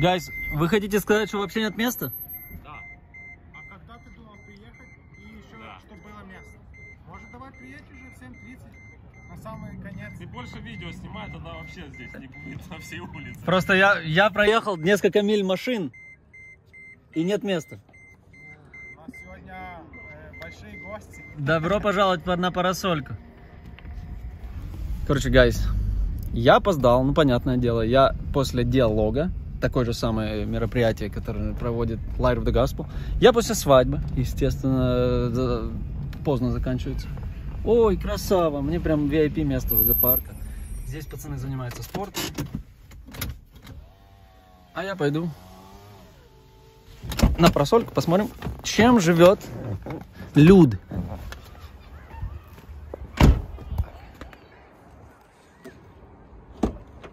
Гайс, вы хотите сказать, что вообще нет места? Да. А когда ты думал приехать и еще, Да. чтобы было место? Может, давай приедь уже в 7.30 на самый конец? Ты больше видео снимай, тогда вообще здесь не будет на всей улице. Просто я, я проехал несколько миль машин, и нет места. У нас сегодня э, большие гости. Добро пожаловать на парасольку. Короче, гайс, я опоздал, ну, понятное дело. Я после диалога, такое же самое мероприятие, которое проводит Light of the Gospel. Я после свадьбы, естественно, поздно заканчивается. Ой, красава, мне прям VIP место возле парка. Здесь пацаны занимаются спортом. А я пойду на просольку, посмотрим, чем живет Люд.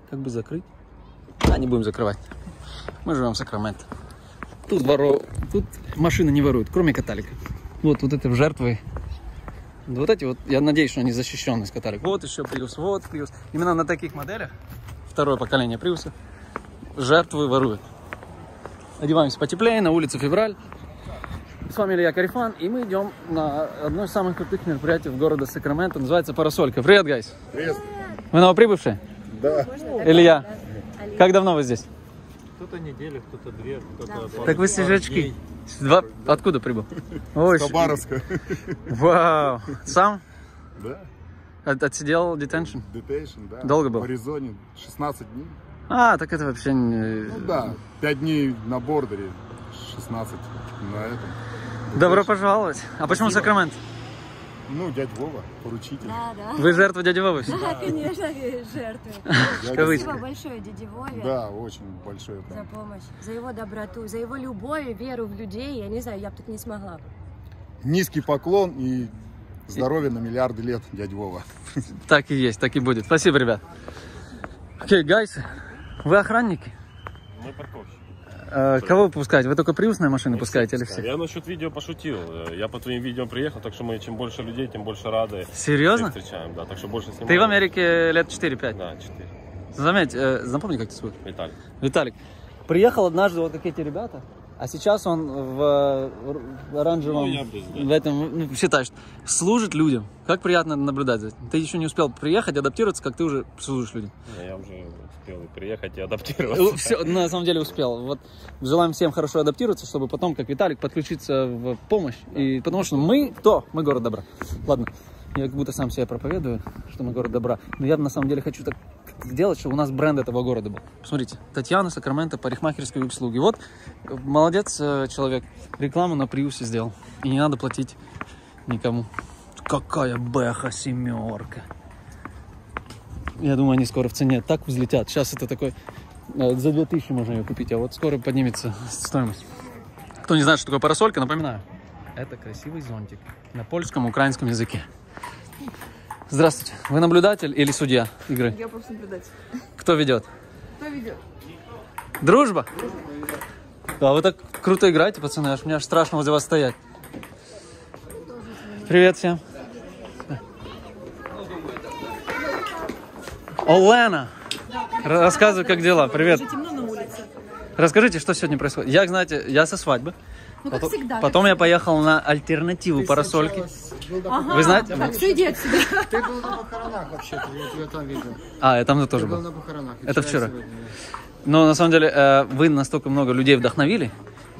Как бы закрыть? А, не будем закрывать. Мы живем в Сакраменто. Тут, воро... Тут машины не воруют, кроме каталика. Вот, вот это жертвы. Вот эти вот, я надеюсь, что они защищены с каталик. Вот еще Prius, вот Prius. Именно на таких моделях, второе поколение Prius, жертвы воруют. Одеваемся потеплее, на улице февраль. С вами Илья Карифан, и мы идем на одно из самых крутых мероприятий в городе Сакраменто. Называется Парасолька. Привет, guys. Привет. Вы новоприбывшие? Да. Илья. Как давно вы здесь? Кто-то неделю, кто-то две, кто-то Так вы свежачки. Два... Откуда прибыл? Ой, Хабаровска. вау. Сам Да. От- отсидел detention? Детейшн, да. Долго был? В Аризоне 16 дней. А, так это вообще не... Ну да, 5 дней на бордере, 16 на этом. Добро пожаловать. А почему Спасибо. Ну, дядь Вова, поручитель. Да, да. Вы жертва дяди Вовы? Да, конечно, Кавычка. Спасибо большое дяде Вове Да, очень большое. за помощь, за его доброту, за его любовь и веру в людей. Я не знаю, я бы так не смогла. бы. Низкий поклон и здоровья на миллиарды лет, дядь Вова. Так и есть, так и будет. Спасибо, ребят. Окей, гайсы, вы охранники? Мы парковщик. Э, кого вы пускаете? Вы только приусные машины пускаете или все? Я насчет видео пошутил. Я по твоим видео приехал, так что мы чем больше людей, тем больше рады. Серьезно? Всех встречаем, да. Так что больше снимаем. Ты в Америке лет 4-5. Да, 4. Заметь, э, запомни, как тебя зовут? Виталий. Виталик. Приехал однажды вот как эти ребята, а сейчас он в, оранжевом, Ну, бы, да. в этом, ну, считаешь, служит людям. Как приятно наблюдать. Ты еще не успел приехать, адаптироваться, как ты уже служишь людям. Я уже успел и приехать и адаптироваться. Все, на самом деле успел. Вот желаем всем хорошо адаптироваться, чтобы потом, как Виталик, подключиться в помощь. И потому что мы кто? Мы город добра. Ладно, я как будто сам себя проповедую, что мы город добра. Но я на самом деле хочу так сделать, чтобы у нас бренд этого города был. Посмотрите, Татьяна, Сакраменто, парикмахерские услуги. Вот, э, молодец э, человек, рекламу на Приусе сделал. И не надо платить никому. Какая бэха семерка. Я думаю, они скоро в цене так взлетят. Сейчас это такой... э, За 2000 можно ее купить, а вот скоро поднимется стоимость. Кто не знает, что такое парасолька, напоминаю. Это красивый зонтик на польском украинском языке. Здравствуйте. Вы наблюдатель или судья игры? Я просто наблюдатель. Кто ведет? Кто ведет? Дружба? Да, вы так круто играете, пацаны, аж мне аж страшно возле вас стоять. Привет всем. Олена! Рассказывай, как дела. Привет. Расскажите, что сегодня происходит. Я, знаете, я со свадьбы. Ну, как Потом, всегда. потом я поехал на альтернативу парасольки. Ага, Вы знаете? Так, все иди отсюда. Ты был на похоронах вообще-то, я там видел. А, я там тоже Ты был был. на похоронах. Это вчера. Но на самом деле э, вы настолько много людей вдохновили.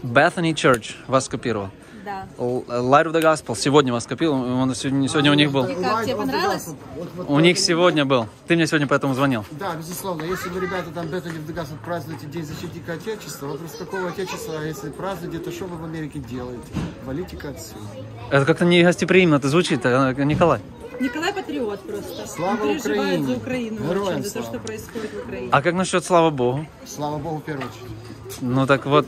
Bethany Church вас скопировал. Да. Light of the Gospel сегодня вас копил. Он сегодня, сегодня у них был. И как, тебе понравилось? Вот, вот, У них сегодня был. Ты мне сегодня поэтому звонил. Да, безусловно. Если вы, ребята, там Беттани в Дегас вот празднуете День защитника Отечества, вопрос какого Отечества, а если празднуете, то что вы в Америке делаете? Валите-ка отсюда. Это как-то не гостеприимно это звучит, э, Николай. Николай патриот просто. Слава Он переживает Украине. за Украину Героям за то, что происходит в Украине. А как насчет слава Богу? Слава Богу, в первую очередь. Ну так вот.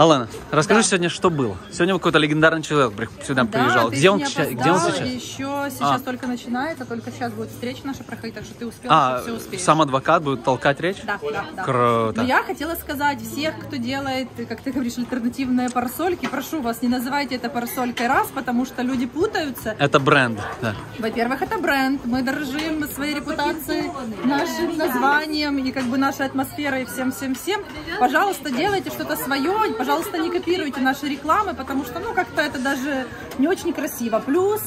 Алена, расскажи сегодня, что было. Сегодня какой-то легендарный человек сюда приезжал. ты Где он, ща- где он сейчас? Еще сейчас А. только начинается, только сейчас будет встреча наша проходить, так что ты успел, А, все успеешь. сам адвокат будет толкать речь? Да, да, да. Круто. Но я хотела сказать всех, кто делает, как ты говоришь, альтернативные парасольки, прошу вас, не называйте это парасолькой раз, потому что люди путаются. Это бренд, да. Во-первых, это бренд. Мы дорожим своей репутацией, нашим названием и как бы нашей атмосферой всем-всем-всем. Пожалуйста, делайте что-то свое. Пожалуйста, не копируйте наши рекламы, потому что, ну, как-то это даже не очень красиво. Плюс,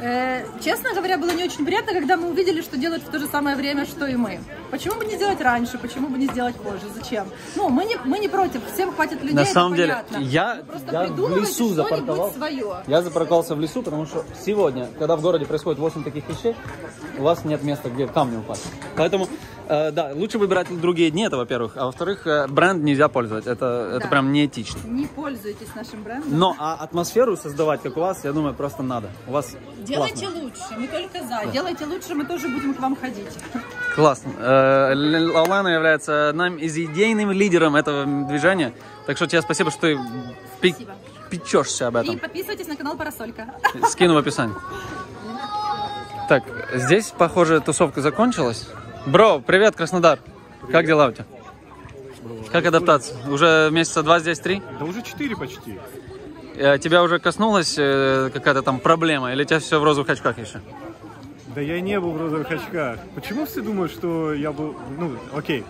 э, честно говоря, было не очень приятно, когда мы увидели, что делают в то же самое время, что и мы. Почему бы не сделать раньше? Почему бы не сделать позже? Зачем? Ну, мы не, мы не против. Всем хватит людей, На самом деле, понятно. я, Просто я в лесу запарковал. свое. Я запарковался в лесу, потому что сегодня, когда в городе происходит 8 таких вещей, у вас нет места, где камни упасть. Поэтому, э, да, лучше выбирать другие дни, это во-первых. А во-вторых, э, бренд нельзя пользовать. Это, это Да. прям неэтично. Не пользуйтесь нашим брендом. Но а атмосферу создавать, как у вас, я думаю, просто надо. У вас Делайте классно. лучше, мы только за. Делайте лучше, мы тоже будем к вам ходить. Классно. Э, Лаулана является одним из идейным лидером этого движения. Так что тебе спасибо, что ты Спасибо. печешься об И этом. подписывайтесь на канал Парасолька. Скину в описании. Так, здесь, похоже, тусовка закончилась. Бро, привет, Краснодар. Как дела у тебя? Как адаптация? Уже месяца два здесь, три? Да уже четыре почти. Э, Тебя уже коснулась э, какая-то там проблема? Или у тебя все в розовых очках еще? Да я не был в розовых очках. Почему все думают, что я был... Ну, окей.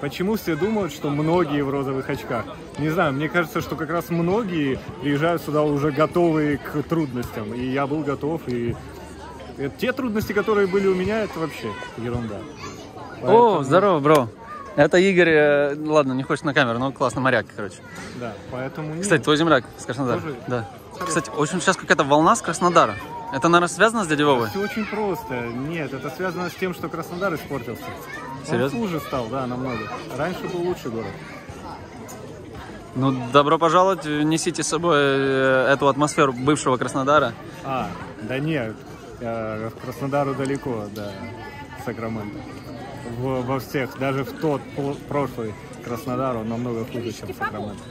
Почему все думают, что многие в розовых очках? Не знаю, мне кажется, что как раз многие приезжают сюда уже готовые к трудностям. И я был готов, и... э, Те трудности, которые были у меня, это вообще ерунда. О, Поэтому- здорово, бро. Это Игорь, э, ладно, не хочет на камеру, но классно, моряк, короче. Да, поэтому... нет. Кстати, твой земляк с Краснодара. Тоже? Да. Кстати, очень сейчас какая-то волна с Краснодара. Это, наверное, связано с дядей Вовой? Все очень просто. Нет, это связано с тем, что Краснодар испортился. Серьезно? Он хуже стал, да, намного. Раньше был лучший город. Ну, добро пожаловать, несите с собой э, эту атмосферу бывшего Краснодара. А, да нет, э, к Краснодару далеко, до Сакрамента. В- во всех, даже в тот прошлый Краснодар, он намного хуже, чем Сакраменто.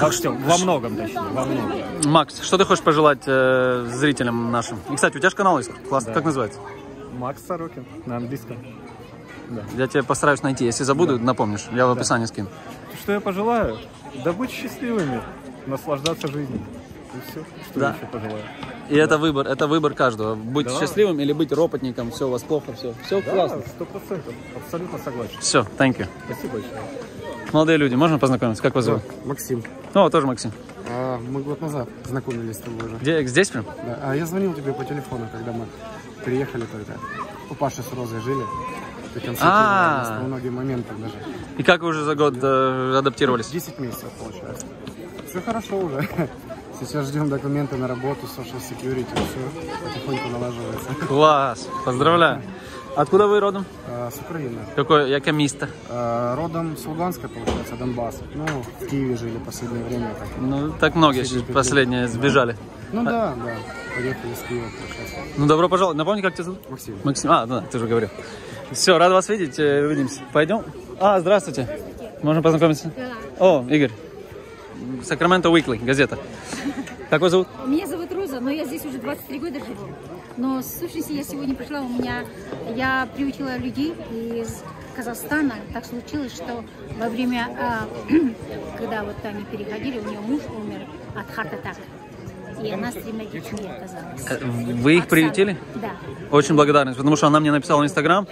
Во всем, во многом, точнее, во многом. Макс, что ты хочешь пожелать э, зрителям нашим? И, кстати, у тебя же канал есть, классно, Да. как называется? Макс Сорокин на английском. Я тебе постараюсь найти, если забуду, напомнишь, я в описании скину. Что я пожелаю? Да быть счастливыми, наслаждаться жизнью. И все, что Да. еще пожелаю. И это выбор, это выбор каждого. Быть Да. счастливым или быть ропотником, все у вас плохо, все, все классно. сто процентов, абсолютно согласен. Все, thank you. Спасибо большое. Молодые люди, можно познакомиться? Как вас зовут? Максим, О, тоже Максим. а, мы год назад знакомились с тобой уже. Где, здесь прям? Да, а я звонил тебе по телефону, когда мы приехали только. У Паши с Розой жили. Ты А. по многим моментам даже. И как вы уже за год э, адаптировались? 10 месяцев получается. Все хорошо уже. Сейчас ждем документы на работу, social security, все потихоньку налаживается. Класс, поздравляю. Откуда вы родом? А, С Украины. Какое, яке місто? А, Родом с Луганска, получается, Донбасс. Ну, в Киеве жили последнее время. Так. Ну, так многие Последние сбежали. Ну да, да. Поехали с Киева, получается. Ну, добро пожаловать. Напомни, как тебя зовут? Максим. Максим. А, да, ты уже говорил. Все, рад вас видеть. э, Увидимся. Пойдем? А, здравствуйте. Можно познакомиться? О, Игорь. Сакраменто Уикли, газета. Как вас зовут? Меня зовут Роза, но я здесь уже 23 года живу. Но в сущности я сегодня пришла, у меня, я приучила людей из Казахстана. Так случилось, что во время, а, когда вот они переходили, у нее муж умер от харт-атака. И она с тремя детьми оказалась. Э, Вы их Оксана. приютили? Да. Очень благодарность, потому что она мне написала в Инстаграм,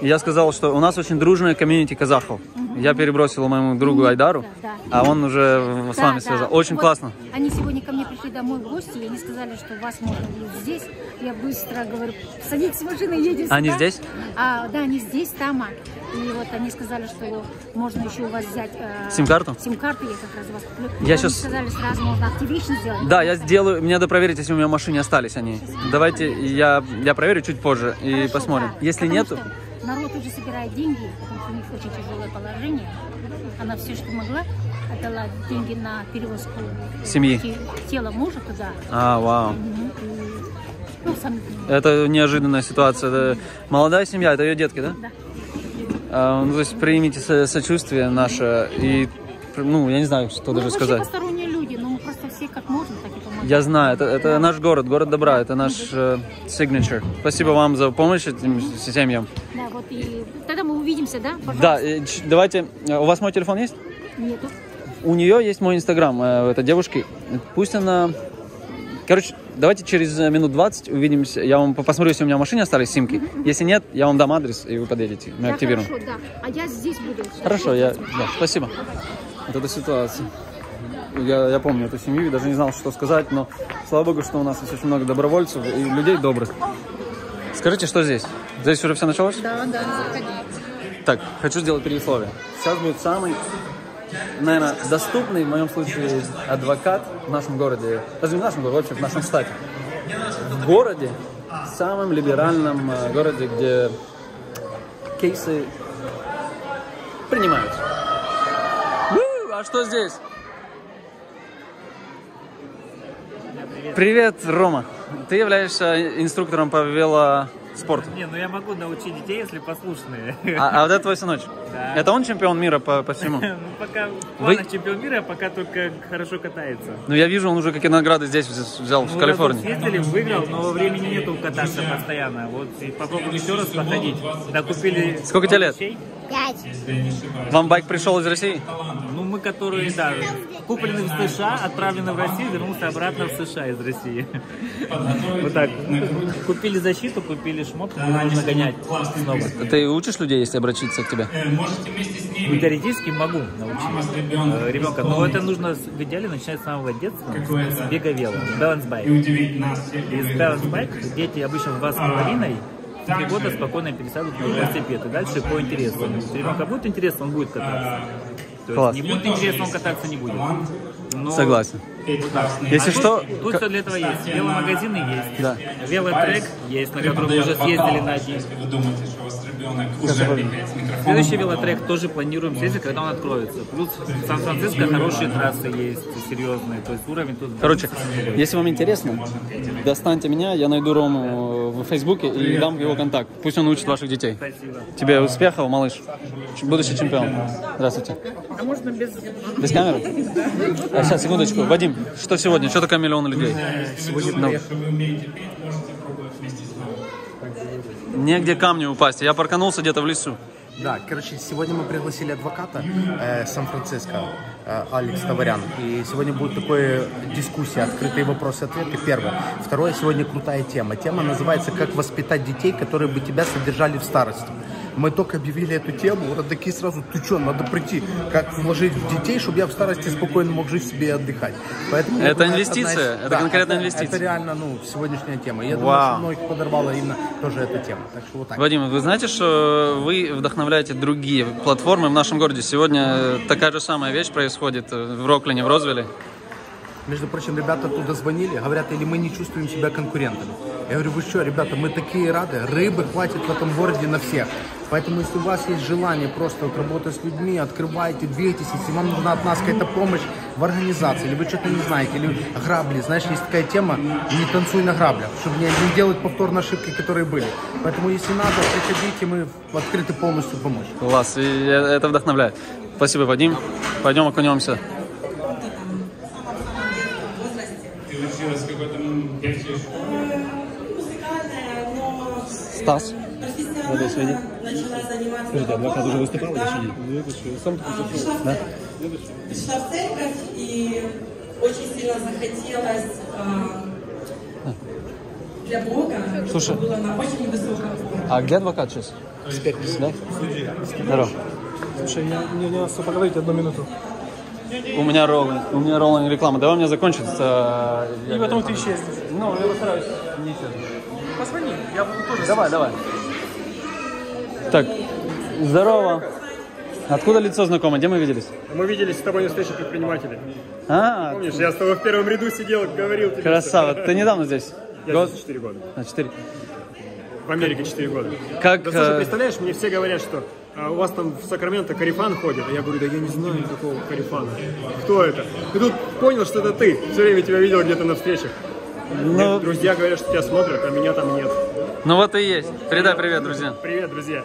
и я сказал, что у нас очень дружная комьюнити казахов. Я перебросил моему другу Айдару, Да, а он уже с Да, вами связал. Очень Вот классно. Они сегодня ко мне пришли домой в гости, и они сказали, что вас можно будет здесь. Я быстро говорю, садитесь в машину и едем Они сюда». здесь? А, да, они здесь, Тама. И вот они сказали, что можно еще у вас взять... э, Сим-карту? Сим-карту я как раз у вас куплю. Я они щас- сказали, сразу можно активейшн сделать. Да, я сделаю, мне надо проверить, если у меня в машине остались они. Давайте я, я проверю чуть позже и посмотрим. да. Если Потому что народ уже собирает деньги, потому что у них очень тяжелое положение. Она все, что могла, отдала деньги на перевозку Семьи. те- тела мужа туда. А, вау. И, Ну, понимаете. Это неожиданная ситуация. Это молодая семья, это ее детки, да? Да. А, ну, то есть примите со- сочувствие наше и ну, я не знаю, что даже вообще сказать. посторонние люди, но мы просто все как можем, так и поможем. Я знаю, это, это наш город, город добра, это наш э, signature. Спасибо вам за помощь этим семьям. Да, вот и тогда мы увидимся, да? Пожалуйста. Да, ч- давайте, э, у вас мой телефон есть? Нету. У нее есть мой инстаграм, э, у этой девушки. Пусть она... Короче, давайте через э, минут 20 увидимся. Я вам по- посмотрю, если у меня в машине остались симки. Если нет, я вам дам адрес, и вы подъедете. Мы Да, активируем. хорошо, да. А я здесь буду. Хорошо, я... Да, спасибо. Вот эта ситуация. Я, я помню эту семью и даже не знал, что сказать, но слава богу, что у нас есть очень много добровольцев и людей добрых. Скажите, что здесь? Здесь уже все началось? Да, да, заходи. Так, хочу сделать предисловие. Сейчас будет самый, наверное, доступный, в моем случае, адвокат в нашем городе. Даже не в нашем городе, вообще в нашем штате. В городе, самом либеральном э, городе, где кейсы принимаются. А что здесь? Привет, Рома. Ты являешься инструктором по велоспорту. Не, ну я могу научить детей, если послушные. А, а вот это твой сыночек? Да. Это он чемпион мира по, по всему? Ну, пока Вы- чемпион мира, пока только хорошо катается. Ну, я вижу, он уже какие награды здесь взял, взял в Ну, Калифорнии. съездили, выиграл, но времени нету кататься постоянно. Вот и попробуем еще раз походить. Докупили... Сколько тебе лет? вещей. Вам байк пришел из России? Ну, мы которые, да, куплены в США, отправлены в Россию, вернулся обратно в США из России. Вот так. Купили защиту, купили шмотку, нужно гонять снова. Ты учишь людей, если обратиться к тебе? Ну, Теоретически могу научить э, ребенка, но это нужно в идеале начинать с самого детства, с бега вело, balance bike. Из balance bike дети обычно в два с половиной в три года спокойно пересадут на велосипед. И дальше по интересу. Если ребенка будет интересно, он будет кататься. То есть Класс. не будет интересно, он кататься не будет. Но- Согласен. Если А тут- что, Тут ка- все для этого есть. Веломагазины есть. Да. Велотрек есть, на котором мы уже съездили на один. Следующий велотрек тоже планируем съездить, когда он откроется. Плюс в Сан-Франциско хорошие трассы есть, серьезные. То есть уровень тут... Короче, если вам интересно, достаньте меня, я найду Рому в Фейсбуке и дам его контакт. Пусть он учит ваших детей. Спасибо. Тебе успехов, малыш. Будущий чемпион. Здравствуйте. А можно без... Без камеры? А сейчас, секундочку. Вадим, что сегодня? Что такое миллион людей? Ну. Негде камню упасть. Я парканулся где-то в лесу. Да, короче, сегодня мы пригласили адвоката э, Сан-Франциско, э, Алекс Товарян. И сегодня будет такая дискуссия, открытые вопросы-ответы. Первое. Второе, сегодня крутая тема. Тема называется «Как воспитать детей, которые бы тебя содержали в старости». Мы только объявили эту тему, родаки сразу, ты что, надо прийти, как вложить в детей, чтобы я в старости спокойно мог жить себе и отдыхать. Поэтому, Это думаю, инвестиция, одна из- это Да, конкретная это- инвестиция. Это реально, ну, сегодняшняя тема. Я думаю, Вау. что многих подорвала именно тоже эта тема. Так что вот так. Вадим, вы знаете, что вы вдохновляете другие платформы в нашем городе? Сегодня э, такая же самая вещь происходит э, в Роклине, в Розвилле. Между прочим, ребята туда звонили, говорят, или мы не чувствуем себя конкурентами. Я говорю, вы что, ребята, мы такие рады, рыбы хватит в этом городе на всех. Поэтому, если у вас есть желание просто вот работать с людьми, открывайте, двигайтесь, если вам нужна от нас какая-то помощь в организации, или вы что-то не знаете, или грабли, знаешь, есть такая тема, не танцуй на граблях, чтобы не, не делать повторно ошибки, которые были. Поэтому, если надо, приходите, мы открыты полностью помочь. Класс, и это вдохновляет. Спасибо, Вадим. Пойдем окунемся. Стас. Надо следить. Скажите, адвокат уже выступал или еще нет? Сам Да? Пришла в церковь и очень сильно захотелось э, для Бога, Слушай. чтобы было на очень высоком уровне. А где адвокат сейчас? Да? Здорово. Слушай, мне, мне не надо поговорить одну минуту. У меня роллинг, у меня роллинг реклама. Давай у меня закончится. э, И я- потом ты исчезнешь. Ну, я постараюсь не исчезнуть. Позвони, я буду тоже. Давай, давай. Так, здорово. Откуда лицо знакомое? Где мы виделись? Мы виделись с тобой на встрече предпринимателей. А, Помнишь, я с тобой в первом ряду сидел, говорил тебе. красава. что- Ты недавно здесь? Я Год? здесь 4 года. На 4. В Америке 4 года. Как, Да слушай, э, представляешь, мне все говорят, что а, у вас там в Сакраменто Карифан ходит. А я говорю, да я не знаю никакого Карифана. Кто это? И тут понял, что это ты. Все время тебя видел где-то на встречах. Ну- Мне друзья говорят, что тебя смотрят, а меня там нет. Ну вот и есть. Передай привет, друзья. Привет, друзья.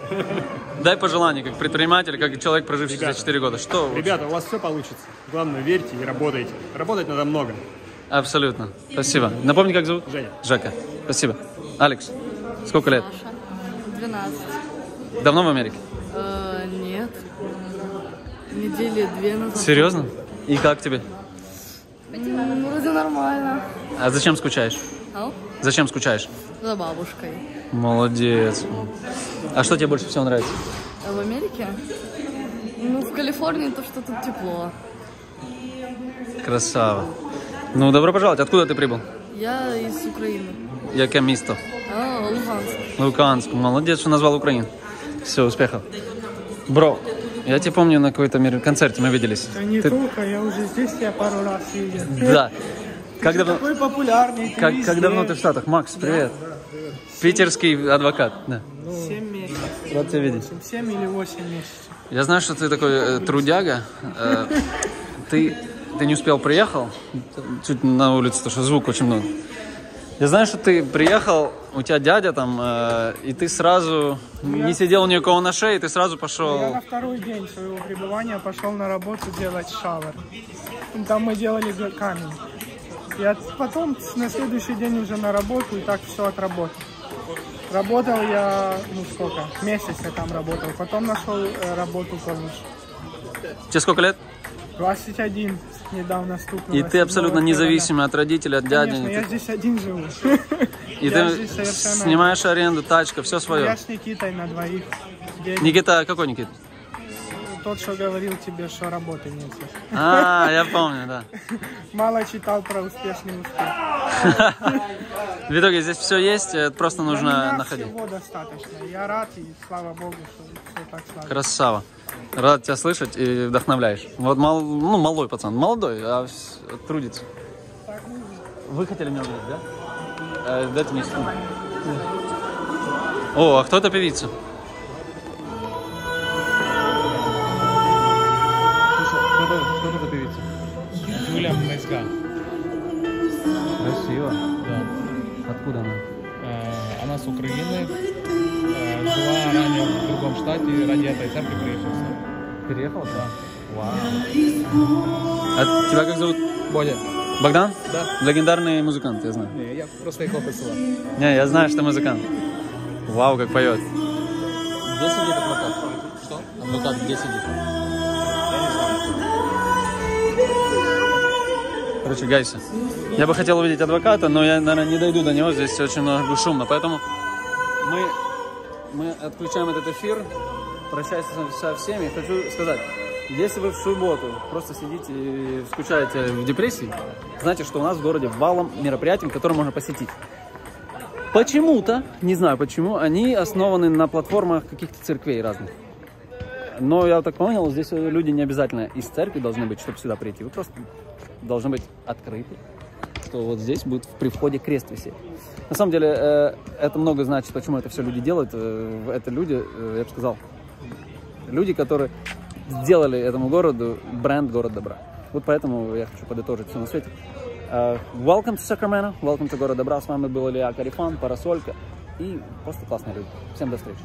Дай пожелание, как предприниматель, как человек, проживший Ребята. за 4 года. Что? Ребята, у вас все получится. Главное, верьте и работайте. Работать надо много. Абсолютно. Спасибо. Напомни, как зовут? Женя. Жека. Спасибо. Алекс, сколько лет? 12. Давно в Америке? Э, нет. Недели две назад. Серьезно? И как тебе? М, Вроде нормально. А зачем скучаешь? Ау? Зачем скучаешь? За бабушкой. Молодец. А что тебе больше всего нравится? А в Америке? Ну, в Калифорнии то, что тут тепло. Красава. Ну, добро пожаловать. Откуда ты прибыл? Я из Украины. Яке місто? А, Луганск. Луканск. Молодец, что назвал Украину. Все, успехов. Бро, я тебя помню на какой-то мер- концерте, мы виделись. Да не Ты- только, я уже здесь я пару раз видел. Да. Как давно, такой популярный, ты как, везде. как давно ты в Штатах? Макс, привет. Питерский адвокат. Да. Семь месяцев. Рад тебя видеть. Семь или восемь месяцев. Я знаю, что ты такой э, трудяга. Э, ты, ты не успел, приехал. Чуть на улице, потому что звук очень много. Я знаю, что ты приехал, у тебя дядя там, э, и ты сразу не сидел ни у кого на шее, ты сразу Я пошел. на второй день своего пребывания пошел на работу делать шавер. Там мы делали камень. И от- потом на следующий день уже на работу, и так все отработал. Работал я, ну сколько, месяц я там работал. Потом нашел э, работу полностью. Тебе сколько лет? 21 недавно стукнуло. И ты 7 абсолютно независимый от родителей, от дяди. Конечно, я Ты- здесь один живу. И Я ты совершенно- снимаешь аренду, тачка, все Я свое. с Никитой на двоих. Никита, а какой Никита? Тот, что говорил тебе, что работы нет. А, я помню, да. Мало читал про успешный успех. В итоге здесь все есть, это просто нужно находить. всего достаточно. Я рад и слава богу, что все так сложилось. Красава. Рад тебя слышать и вдохновляешь. Вот мал, ну, малой пацан, молодой, а трудится. Вы хотели меня увидеть, да? Э, дайте мне. О, а кто эта певица? С Украины. э, Жила ранее в другом штате. Ради этой церкви приехала. Переехал? Да. Вау. А тебя как зовут? Бодя. Богдан? Да. Легендарный музыкант, я знаю. Не, я просто их хлопец села. Не, я знаю, что музыкант. Вау, как поет. Где сидит адвокат? Что? Адвокат где сидит? Короче, гайся. Я бы хотел увидеть адвоката, но я, наверное, не дойду до него, здесь очень много шумно. Поэтому мы, мы отключаем этот эфир, прощаюсь со- всеми. Хочу сказать, если вы в субботу просто сидите и скучаете в депрессии, знайте, что у нас в городе валом мероприятий, которые можно посетить. Почему-то, не знаю почему, они основаны на платформах каких-то церквей разных. Но я так понял, здесь люди не обязательно из церкви должны быть, чтобы сюда прийти. Вы просто должны быть открыты, что вот здесь будет при входе крест висеть. На самом деле, э, это много значит, почему это все люди делают. Э, Это люди, э, я бы сказал, люди, которые сделали этому городу бренд «Город добра». Вот поэтому я хочу подытожить все на свете. Welcome to Sacramento, welcome to Город добра. С вами был Илья Карифан, Парасолька и просто классные люди. Всем до встречи.